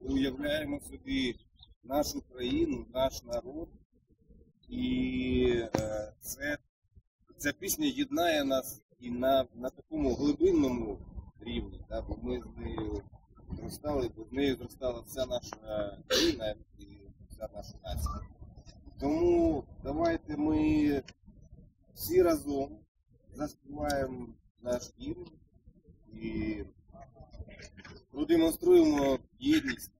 уявляємо собі нашу країну, наш народ. І е, це, ця пісня єднає нас і на, на такому глибинному рівні. Да? Бо ми з нею зростали, бо з нею зростала вся наша країна і вся наша нація. Тому давайте ми всі разом заспіваємо наш гімн і продемонструємо єдність,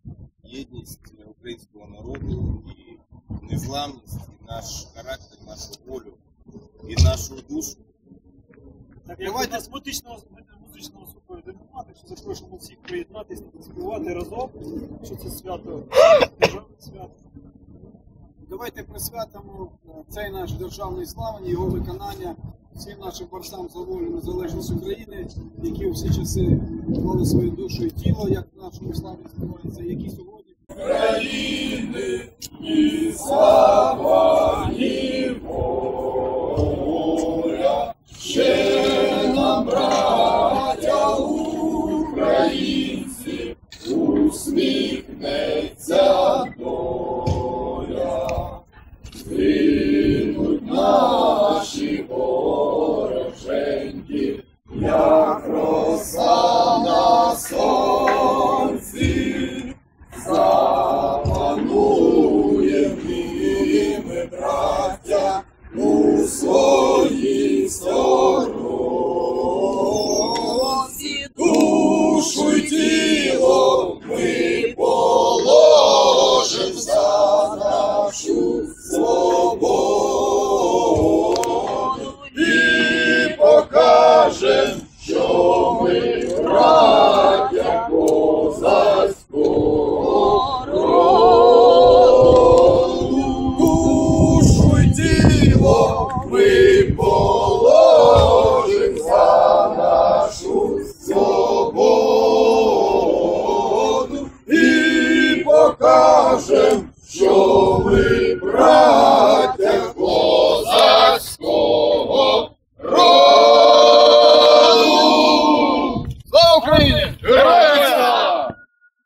єдність українського народу і незламність, і наш характер, нашу волю і нашу душу. Так, як нас музичного, музичного супроводу немає, що запрошуємо всіх приєднатися, співати разом, що це свято, державне свято. Давайте присвятимо е, цей наш державний славень, його виконання всім нашим борцям за волю незалежність України, які у всі часи клали свою душу і тіло, як в нашому славі які сьогодні. Душу ми положим за нашу свободу і покажем, що ми.